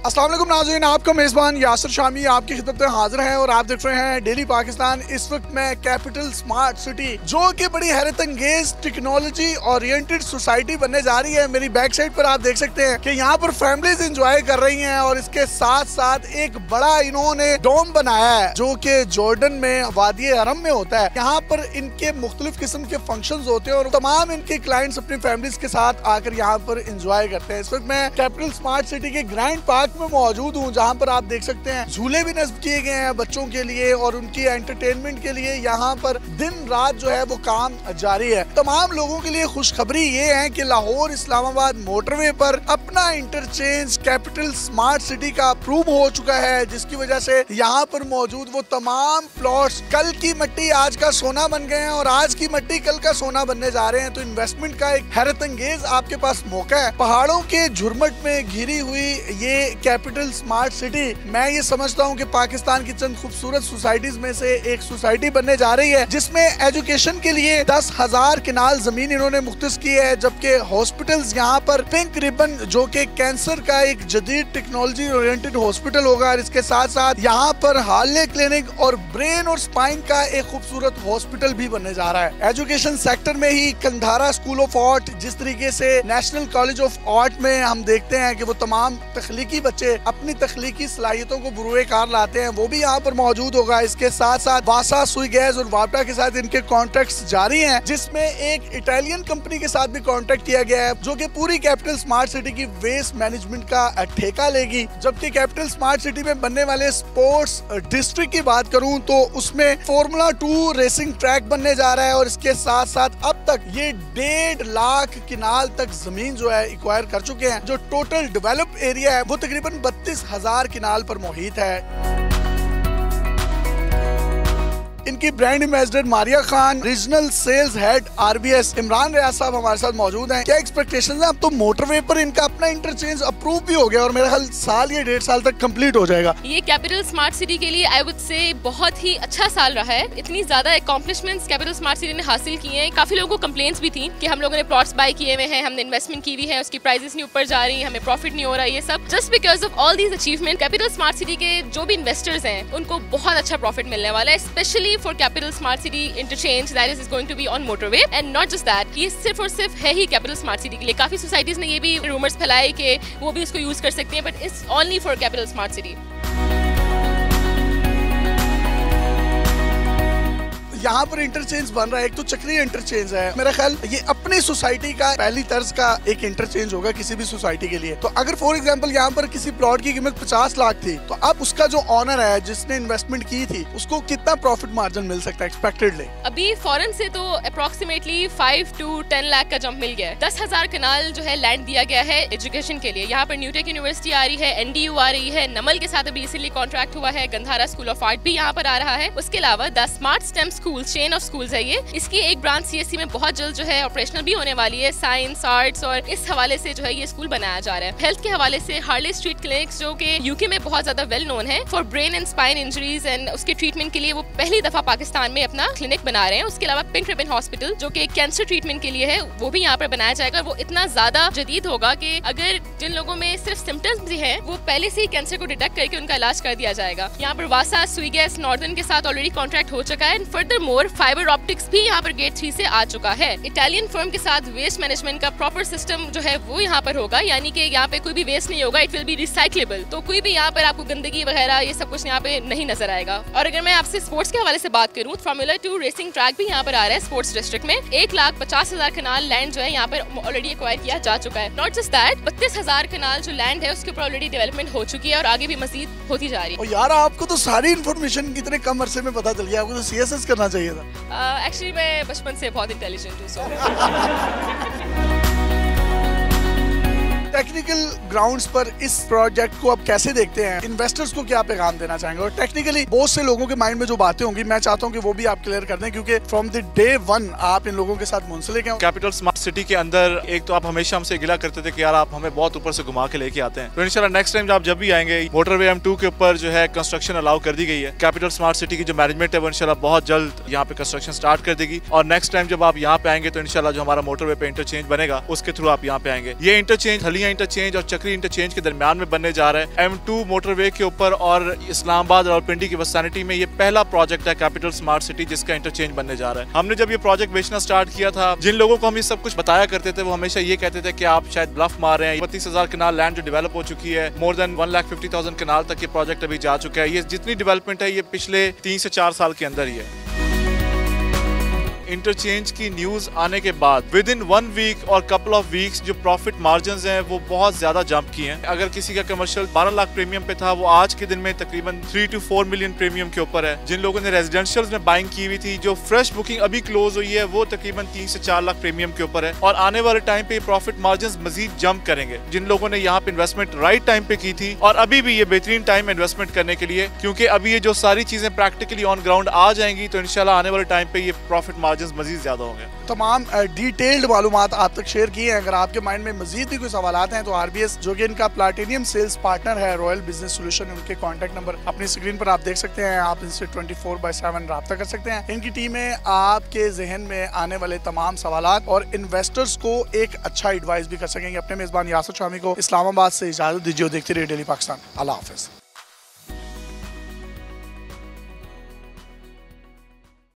असलम नाजरीन, आपका मेज़बान यासर शामी आपकी खिदमत में हाजिर है और आप देख रहे हैं डेली पाकिस्तान। इस वक्त मैं कैपिटल स्मार्ट सिटी, जो कि बड़ी हैरत अंगेज टेक्नोलॉजी ओरिएंटेड सोसाइटी बनने जा रही है, मेरी बैक साइड पर आप देख सकते हैं कि यहाँ पर फैमिलीज़ इंजॉय कर रही हैं और इसके साथ साथ एक बड़ा इन्होंने डोम बनाया है, जो कि जॉर्डन में, वादी हरम में होता है। यहाँ पर इनके मुख्तलिफ़ किस्म के फ़ंक्शन होते हैं और तमाम इनके क्लाइंट्स अपनी फैमिलीज़ के साथ आकर यहाँ पर इंजॉय करते हैं। इस वक्त मैं कैपिटल स्मार्ट सिटी के ग्रैंड पार्क पार्क में मौजूद हूँ, जहाँ पर आप देख सकते हैं, झूले भी नस्ब किए गए हैं बच्चों के लिए और उनकी एंटरटेनमेंट के लिए यहाँ पर दिन रात जो है वो काम जारी है। तमाम लोगों के लिए खुशखबरी ये है की लाहौर इस्लामाबाद मोटरवे पर अपना इंटरचेंज कैपिटल स्मार्ट सिटी का अप्रूव हो चुका है, जिसकी वजह से यहाँ पर मौजूद वो तमाम प्लॉट कल की मट्टी, आज का सोना बन गए हैं और आज की मट्टी कल का सोना बनने जा रहे हैं। तो इन्वेस्टमेंट का एक हैरत अंगेज आपके पास मौका है। पहाड़ों के झुरमट में घिरी हुई ये कैपिटल स्मार्ट सिटी। मैं ये समझता हूँ कि पाकिस्तान की चंद खूबसूरत सोसाइटीज में से एक सोसाइटी बनने जा रही है, जिसमें एजुकेशन के लिए दस हज़ार किनाल ज़मीन इन्होंने मुख्त की है, जबकि हॉस्पिटल्स यहाँ पर पिंक रिबन, जो की कैंसर का एक जदीद टेक्नोलॉजी ओरिएंटेड हॉस्पिटल होगा इसके साथ साथ यहाँ पर हार्ले क्लिनिक और ब्रेन और स्पाइन का एक खूबसूरत हॉस्पिटल भी बनने जा रहा है। एजुकेशन सेक्टर में ही कंधारा स्कूल ऑफ़ आर्ट, जिस तरीके से नेशनल कॉलेज ऑफ़ आर्ट में हम देखते हैं कि वो तमाम तख्लीकी बच्चे अपनी तख्लीकी सलाहियतों को बुरुए कार लाते हैं, वो भी यहाँ पर मौजूद होगा। इसके साथ साथ वासा सुई गैस और वापटा के साथ इनके कॉन्ट्रैक्ट जारी है, जिसमें एक इटालियन कंपनी के साथ भी कॉन्ट्रैक्ट किया गया है, जो की पूरी कैपिटल स्मार्ट सिटी की वेस्ट मैनेजमेंट का ठेका लेगी। जबकि कैपिटल स्मार्ट सिटी में बनने वाले स्पोर्ट्स डिस्ट्रिक्ट की बात करूँ तो उसमें फॉर्मूला टू रेसिंग ट्रैक बनने जा रहा है और इसके साथ साथ अब तक ये डेढ़ लाख किनाल तक ज़मीन जो है इक्वायर कर चुके हैं, जो टोटल डेवलप एरिया है, वो तकरीबन तकरीबन बत्तीस हज़ार किनाल पर मोहित है। इनकी brand ambassador Maria Khan regional sales head RBS Imran Riyaz sahab हमारे साथ मौजूद हैं। क्या एक्सपेक्टेशन है? अब तो मोटरवे पर इनका अपना इंटरचेंज अप्रूव भी हो गया और मेरा ख्याल साल या डेढ़ साल तक कंप्लीट हो जाएगा। ये कैपिटल स्मार्ट सिटी के लिए आई वुड से बहुत ही अच्छा साल रहा है। इतनी ज़्यादा अकॉम्पलिशमेंट कैपिटल स्मार्ट सिटी ने हासिल की है। काफ़ी लोगों को कंप्लेन भी थी कि हम लोगों ने प्लॉट्स बाय किए हुए हैं, हमने इन्वेस्टमेंट की हुई है, उसकी प्राइजेस नहीं ऊपर जा रही, हमें प्रॉफिट नहीं हो रहा, ये सब। Just because of all these achievement capital smart city के जो भी इन्वेस्टर्स हैं, उनको बहुत अच्छा प्रॉफिट मिलने वाला है specially for capital smart city city interchange that is going to be on motorway and not just that ये सिर्फ़ और सिर्फ़ है ही कैपिटल स्मार्ट सिटी के लिए। काफ़ी सोसाइटीज ने ये भी रूमर्स फैलाए कि वो भी इसको यूज़ कर सकते हैं but it's only for capital smart city यहाँ पर इंटरचेंज बन रहा है, एक तो चक्री इंटरचेंज है। मेरा ख्याल, ये अपनी सोसाइटी का पहली तर्ज का एक इंटरचेंज होगा किसी भी सोसाइटी के लिए। तो अगर फॉर एग्ज़ाम्पल यहाँ पर किसी प्लॉट की कीमत पचास लाख थी तो अब उसका जो ऑनर है, जिसने इन्वेस्टमेंट की थी, उसको कितना प्रॉफिट मार्जिन मिल सकता है एक्सपेक्टेडली अभी फॉरन से तो approximately five to ten lakh का जंप मिल गया है। दस हज़ार कनाल जो है लैंड दिया गया है एजुकेशन के लिए। यहाँ पर न्यूटेक यूनिवर्सिटी आ रही है एनडीयू आ रही है नमल के साथ अभी इसीलिए कॉन्ट्रैक्ट हुआ है गंधारा स्कूल ऑफ़ आर्ट भी यहाँ पर आ रहा है। उसके अलावा the smart STEM school school chain of school है ये। इसकी एक ब्रांच सीएससी में बहुत जल्द जो है ऑपरेशनल भी होने वाली है साइंस आर्ट्स और इस हवाले से जो है ये स्कूल बनाया जा रहा है। हेल्थ के हवाले से हार्ले स्ट्रीट क्लिनिक्स जो कि यूके में बहुत ज़्यादा वेल नोन है for brain and spine injuries and उसके ट्रीटमेंट के लिए वो पहली दफ़ा पाकिस्तान में अपना क्लिनिक बना रहे हैं। उसके अलावा पिंक रिबन हॉस्पिटल जो कि कैंसर ट्रीटमेंट के लिए है, वो भी यहाँ पर बनाया जाएगा वो इतना ज़्यादा जदीद होगा कि अगर जिन लोगों में सिर्फ़ सिम्टम्स भी है, वो पहले से ही कैंसर को डिटेक्ट करके उनका इलाज कर दिया जाएगा। यहाँ पर वासा स्वीगेस नॉर्दर्न के साथ ऑलरेडी कॉन्ट्रैक्ट हो चुका है and further more fibre optics भी यहाँ पर गेट थ्री से आ चुका है। इटालियन फर्म के साथ वेस्ट मैनेजमेंट का प्रॉपर सिस्टम जो है वो यहाँ पर होगा। यानी कि यहाँ पे कोई भी वेस्ट नहीं होगा इट विल बी रिसाइकलेबल तो कोई भी यहाँ पर आपको गंदगी वगैरह ये सब कुछ यहाँ पे नहीं नज़र आएगा। और अगर मैं आपसे स्पोर्ट्स के हवाले से बात करूँ फॉर्मुला टू रेसिंग ट्रैक भी यहाँ पर आ रहा है स्पोर्ट्स डिस्ट्रिक्ट में। एक लाख पचास हज़ार कनाल लैंड जो है यहाँ पर ऑलरेडी एक्वायर किया जा चुका है। नॉट जस्ट दैट बत्तीस हज़ार कनाल जो लैंड है, उसके ऊपर ऑलरेडी डेवलपमेंट हो चुकी है और आगे भी मजीद होती जा रही है। यार, आपको तो सारी इन्फॉर्मेशन कितने कम अरसे में पता चल गया, आपको तो सी करना चाहिए था। एक्चुअली uh, मैं बचपन से बहुत इंटेलिजेंट हूँ सो टेक्निकल ग्राउंड्स पर इस प्रोजेक्ट को आप कैसे देखते हैं? इन्वेस्टर्स को क्या पैगाम देना चाहेंगे? और टेक्निकली बहुत से लोगों के माइंड में जो बातें होंगी, मैं चाहता हूँ कि वो भी आप क्लियर कर दें, क्योंकि फ्रॉम द डे वन आप इन लोगों के साथ मुंसलिक हैं। कैपिटल स्मार्ट सिटी के अंदर एक तो आप हमेशा हमसे गिला करते थे कि यार आप हमें बहुत ऊपर से घुमा के लेके आते हैं। तो नेक्स्ट टाइम आप जब भी आएँगे मोटरवे एम टू के ऊपर जो है कंस्ट्रक्शन अलाउ कर दी गई है। कैपिटल स्मार्ट सिटी की जो मैनेजमेंट है वो इनशाला बहुत जल्द यहाँ पे कंस्ट्रक्शन स्टार्ट कर देगी। और नेक्स्ट टाइम जब आप यहाँ पे आएँगे तो इनशाला जो हमारा मोटरवे पे इंटरचेंज बनेगा, उसके थ्रू आप यहाँ पे आएँगे। ये इंटरचेंज बलिया इंटरचेंज और चक्री इंटरचेंज के दरमियान में बनने जा रहा है। एम टू मोटरवे के ऊपर और इस्लामाबाद और पिंडी की वसानिटी में ये पहला प्रोजेक्ट है कैपिटल स्मार्ट सिटी जिसका इंटरचेंज बनने जा रहा है। हमने जब ये प्रोजेक्ट बेचना स्टार्ट किया था, जिन लोगों को हम ये सब कुछ बताया करते थे, वो हमेशा ये कहते थे कि आप शायद ब्लफ मार रहे हैं। बत्तीस हज़ार कनाल लैंड जो डेवलप हो चुकी है more than one lakh fifty thousand kanal तक ये प्रोजेक्ट अभी जा चुका है। ये जितनी डेवलपमेंट है, ये पिछले तीन से चार साल के अंदर ही है। इंटरचेंज की न्यूज़ आने के बाद विद इन वन वीक और कपल ऑफ़ वीक्स जो प्रॉफिट मार्जिन हैं, वो बहुत ज़्यादा जंप किए हैं। अगर किसी का कमर्शियल 12 लाख प्रीमियम पे था, वो आज के दिन में तकरीबन 3 टू 4 मिलियन प्रीमियम के ऊपर है। जिन लोगों ने रेजिडेंशियल में बाइंग की हुई थी, जो फ्रेश बुकिंग अभी क्लोज हुई है, वो तकरीबन तीन से चार लाख प्रीमियम के ऊपर है। और आने वाले टाइम पे प्रॉफिट मार्जिन मजीद जंप करेंगे। जिन लोगों ने यहाँ पे इन्वेस्टमेंट राइट टाइम पे की थी, और अभी भी ये बेहतरीन टाइम इन्वेस्टमेंट करने के लिए, क्योंकि अभी ये जो सारी चीज़ें प्रैक्टिकली ऑन ग्राउंड आ जाएँगी तो इनशाला आने वाले टाइम पे ये प्रॉफिट मार्जिन मजीद ज़्यादा होंगे। तमाम डिटेल्ड मालूम आप तक शेयर किए हैं। अगर आपके माइंड में मजीद भी कोई सवाल हैं तो आरबीएस जो कि इनका प्लाटिनियम सेल्स पार्टनर है रॉयल बिज़नेस सोल्यूशन उनके कॉन्टैक्ट नंबर अपनी स्क्रीन पर आप देख सकते हैं। आप इनसे ट्वेंटी फोर बाई सेवन रहा कर सकते हैं। इनकी टीमें आपके जहन में आने वाले तमाम सवाल और इन्वेस्टर्स को एक अच्छा एडवाइस भी कर सकेंगे। अपने मेजबान यासर शामी को इस्लामाबाद से इजाज़त दीजिए देखते रहिए डेली पाकिस्तान अल्लाह हाफिज़।